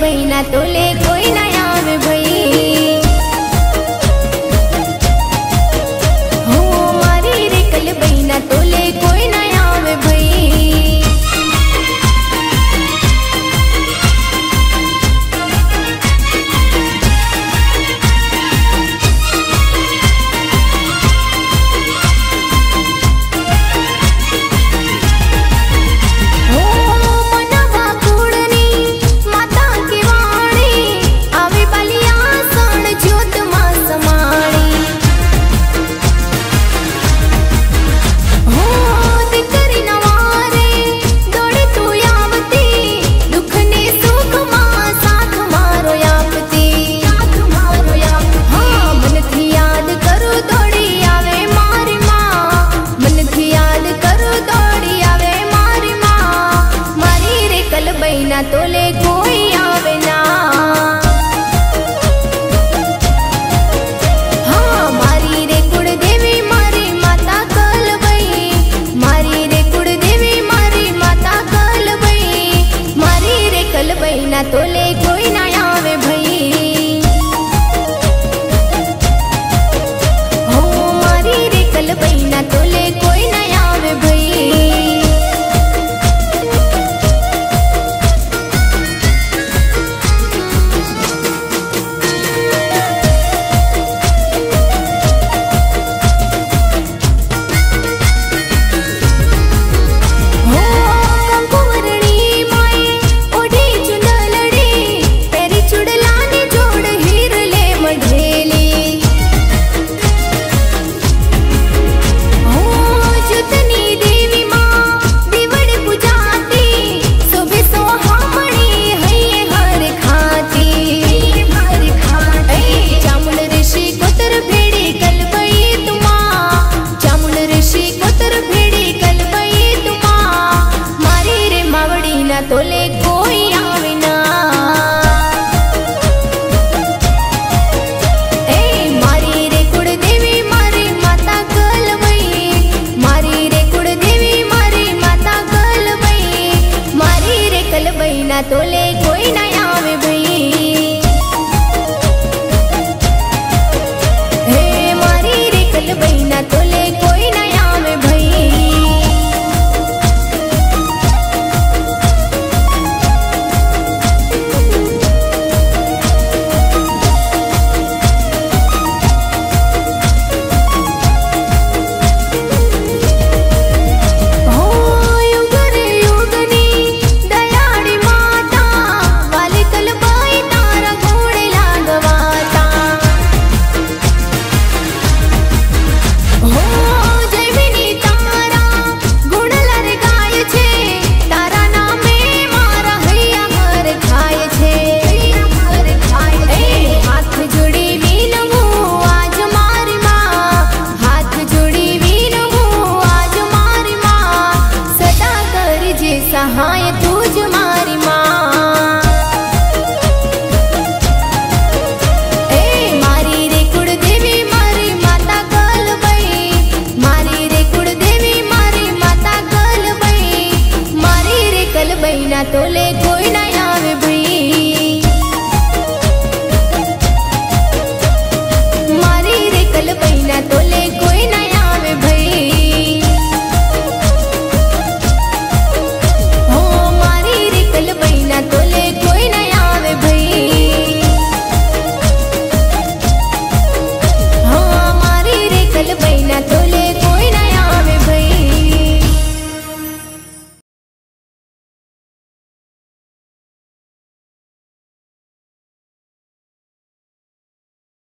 बहना तोले कोई ना